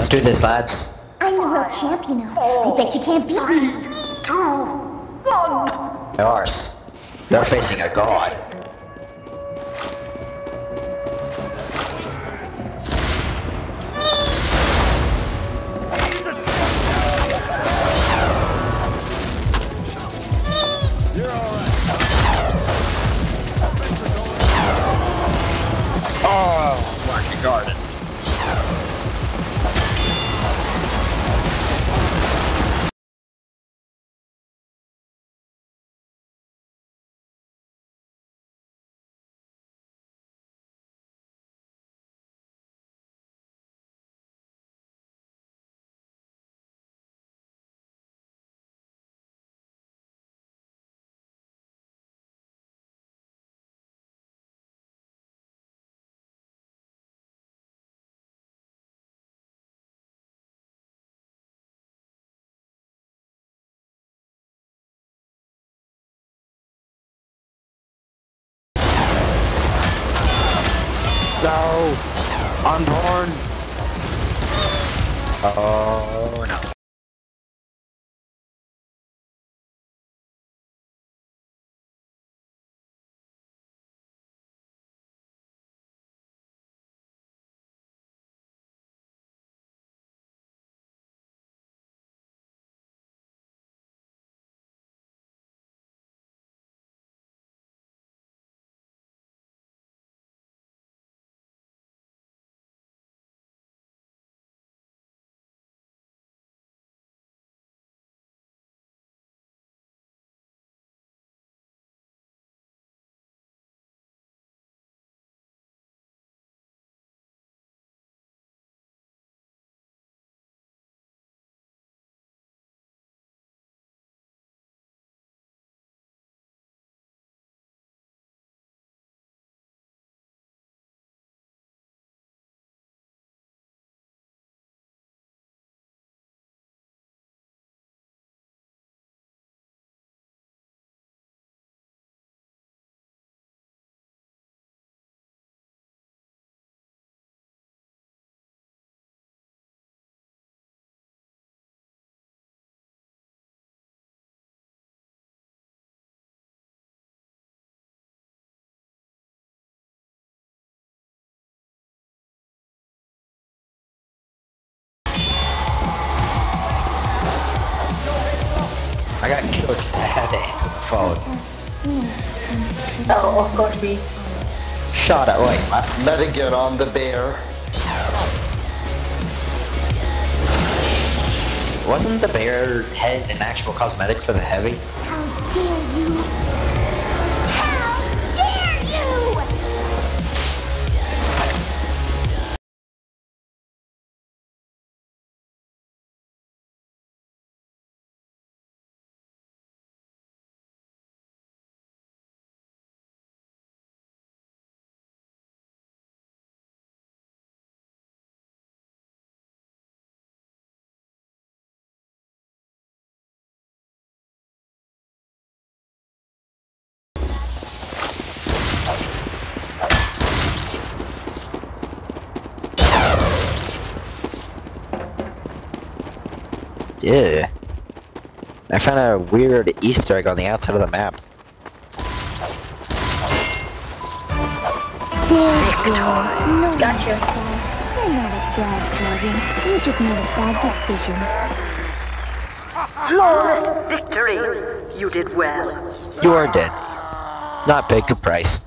Let's do this, lads. I'm the world champ, you know. I bet you can't beat me. Two, one. Yours. You're facing a god. No! Unborn! Oh no. Answer the phone. Oh, oh of course, me. Shot at wait, let- let it get on the bear. Wasn't the bear head an actual cosmetic for the heavy? How dare you? Yeah. I found a weird Easter egg on the outside of the map. There you go. No, Gotcha. You're not a bad dragon. You just made a bad decision. Flawless victory. You did well. You are dead. Not big the price.